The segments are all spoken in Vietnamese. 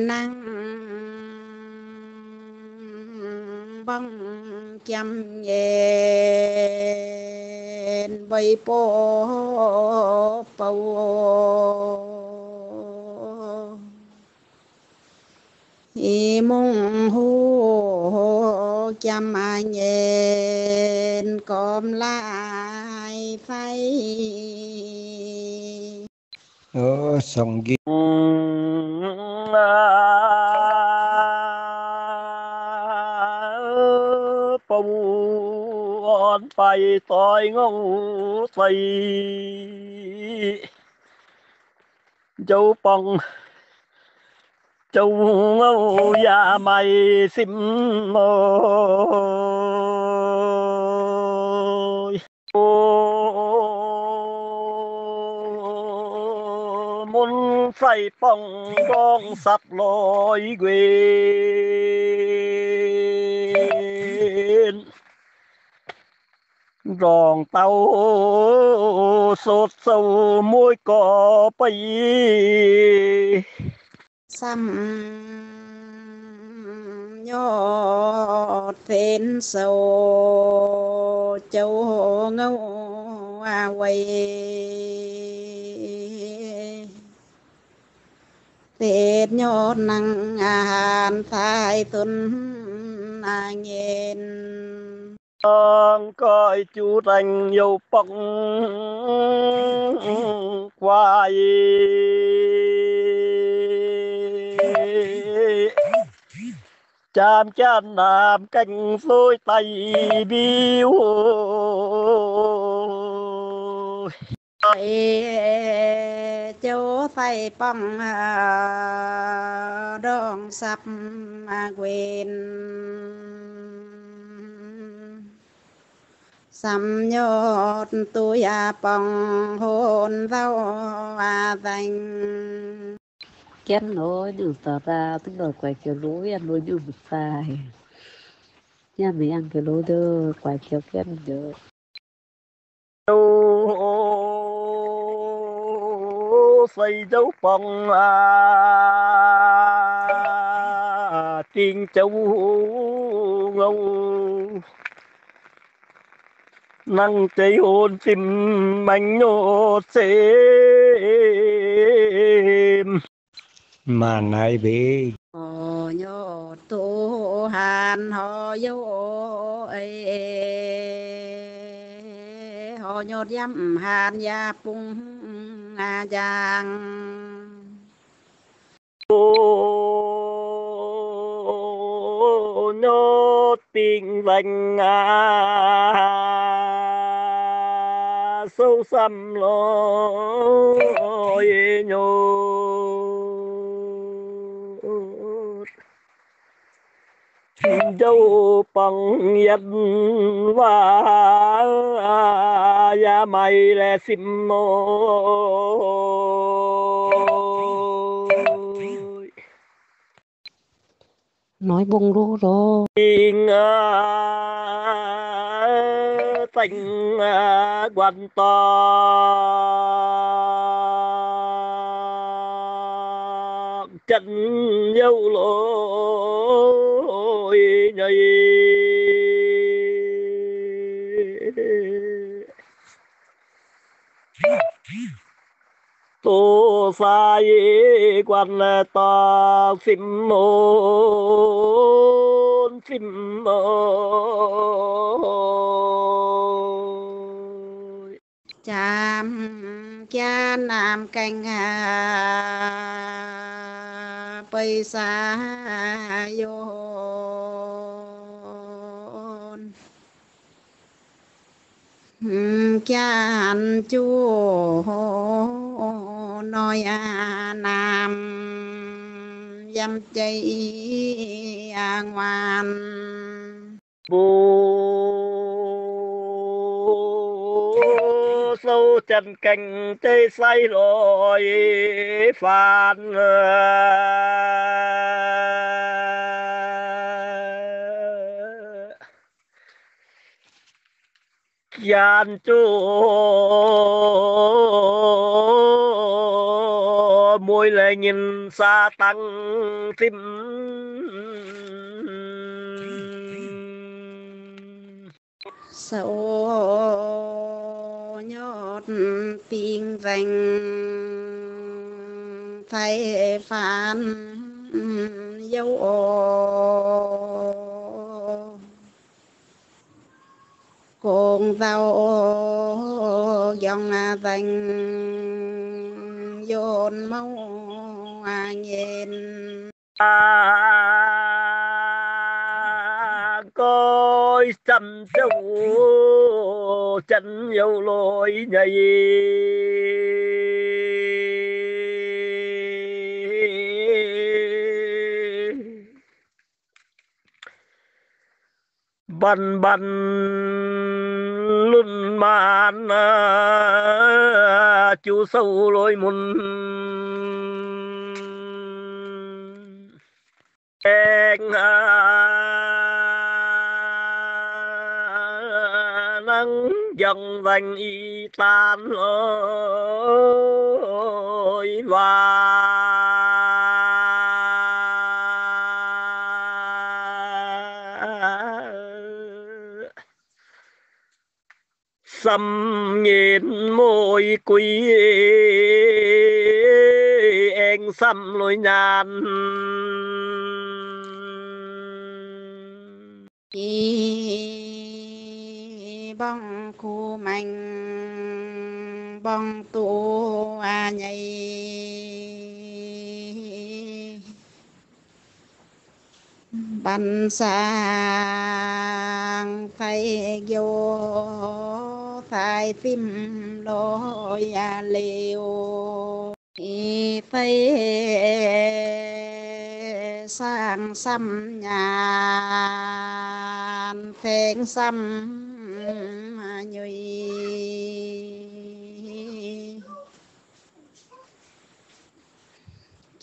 năng băng chăm nhện bay po bầu. Hi mong hô chăm nhện com lại phay. Ở sông ghi ประมวนไปต่อยงงใสเจ้าปอง เจ้ายาไม่สิมโม tay phong con sắp lối quyền ròn tàu sốt sâu môi cỏ bay. Xăm nhỏ tên sầu, châu ngâu à quay tết nhọt năng hàn thái tuần à nhìn con coi chú thành yêu bóng quay. Chạm chán làm canh xôi tay châu thay băng à, đong sắp à, quên sắm nhốt tôi à băng hồn vào à thành Ken nói được tỏ ra tức là quay kiểu lối ăn như một sai nha mình ăn cái lối đó quay kiểu ken được xây dấu bằng à tiên châu ngâu. Năng cháy hồn tìm mạnh nhô xem mà nãy bị họ nhớ tu hàn họ dấu ê. Họ nhớ dâm hàn gia bung à giang. Ô nhớ tình vành à sâu xăm lối nhô dấu bằng dân và ya mày là sim môi nói bông lô rồi tình à, tình à, quan to. Chân dâu lối này tu sai quan to sim môn sim môn chạm cha nam canh hà bây xa vô cha hành chu nói à, nam dâm chay à, ngoan bố trần chân cành tê say rồi phàn gian chu môi lại lệ nhìn xa tăng tim sao? Nhốt tiếng vành thay phán dấu cùng vào dòng vành dồn mau nhìn à, coi trăm chân yêu lối nhảy. Bần bần luôn màn chú sâu lối môn anh nắng trong danh y tan ơi và xăm nhìn môi quý em xăm lối nhàn. Anh bong tu a nhây. Bắn sang phải vô phải phim lối à liều. Ý phải sang xăm nhà phèn xăm nhụy.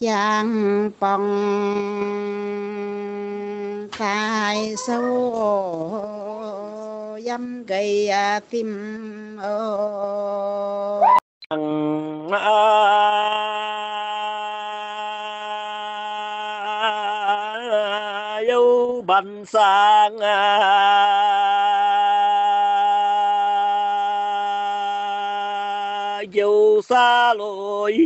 Chàng bằng tài sâu dâm gây à tim ô. Dấu bắn sang à. dấu xa lối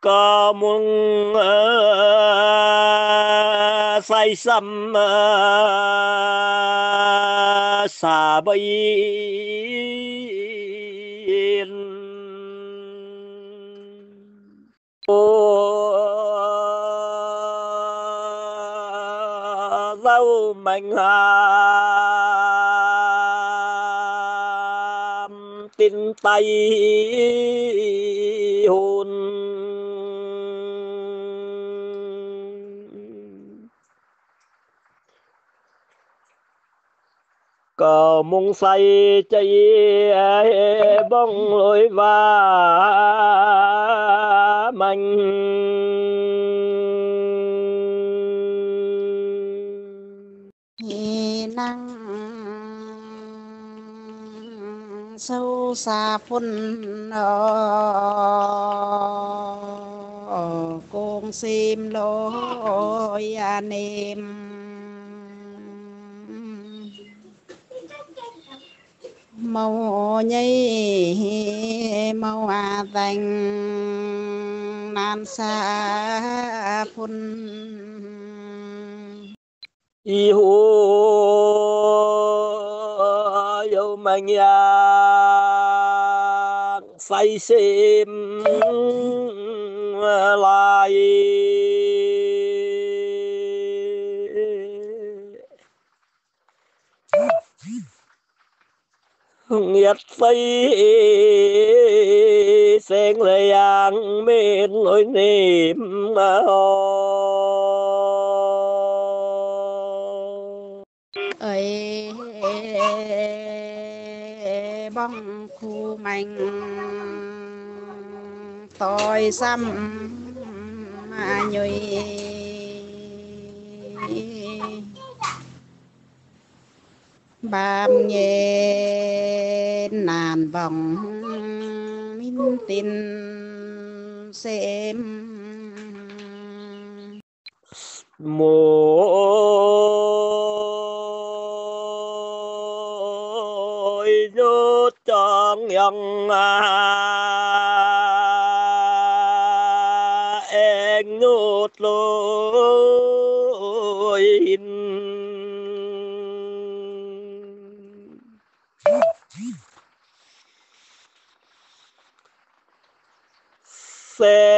có muốn say xăm xà bay ô dâu mạnh hàm tin tay cờ mông say cháy bông lối và mạnh năng sâu xa phun ở con xin lối à anh em màu nhây, màu à thành, nan xa phun. Y hô yêu mạnh yang say xem lại Nhật xây sen lệ yang mến nỗi niệm mà ho ấy bong khu mạnh tôi xăm mà nhụy bám nhẹ nàn vòng minh tin xem. Mỗi nốt trong yang em nốt lối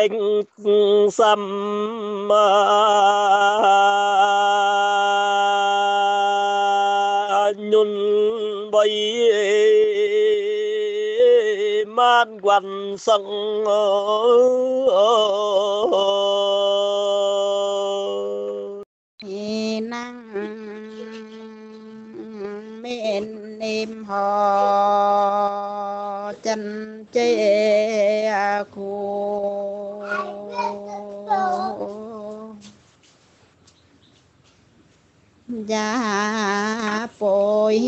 thanh sen à. nhun bay man quan sân năng men em hò chân chê à, cô gia bồi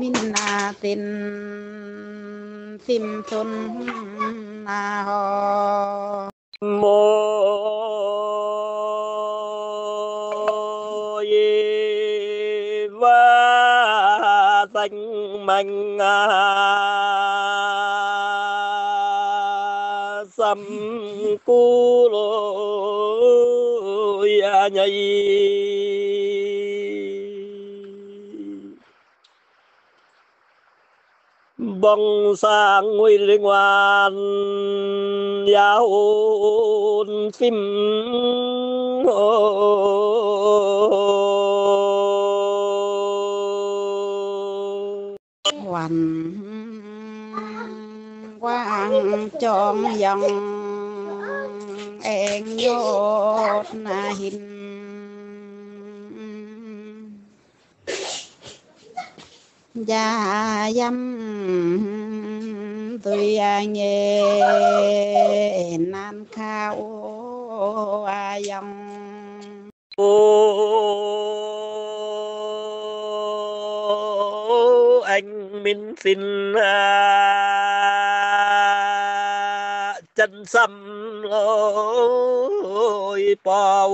min na tin sim xuân na ho mô ye va danh mạnh à, tam cu lô ya nhây. Bông sang nguy linh hoàn giáo phim hoàn quang tròn dòng. En nhốt na hình. Gia dâm tôi nhẹ nam khao a dòng. Ô anh minh xin à, chân xăm lối bao